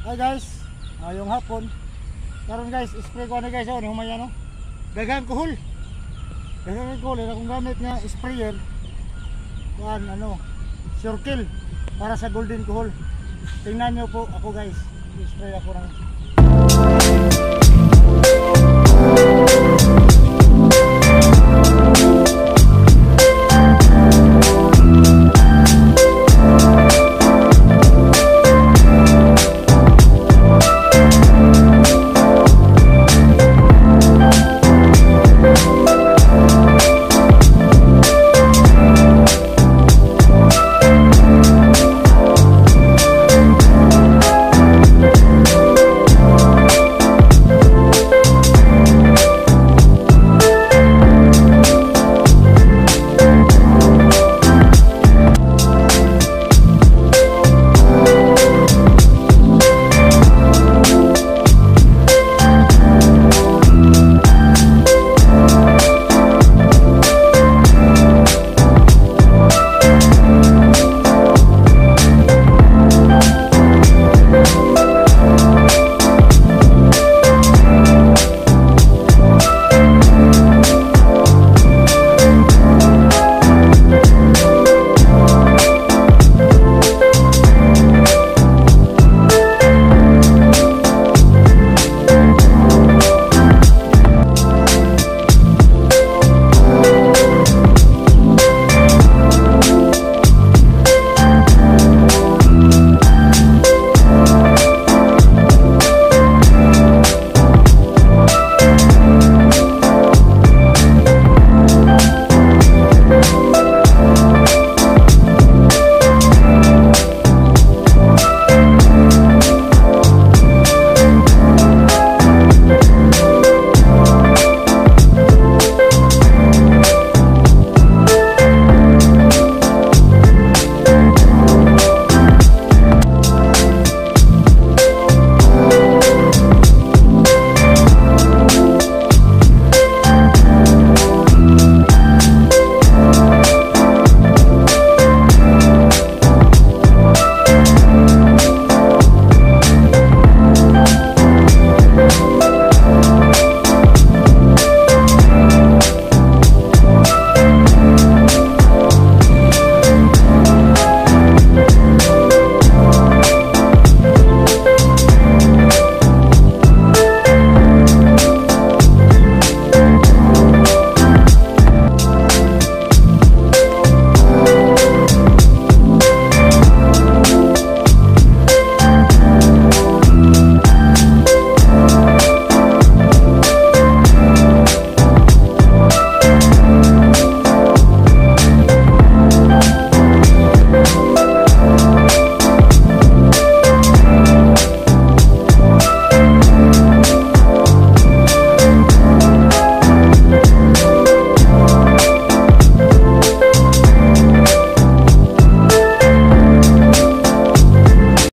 Hi guys, ngayong hapon. Karon guys, spray ko na guys, oh, ni humaya no. Daghang kuhol. Daghang kuhol, ina kong gamit nga sprayer. Kuan ano, circle para sa golden kuhol. Tingnan niyo po ako guys. Spray ako ng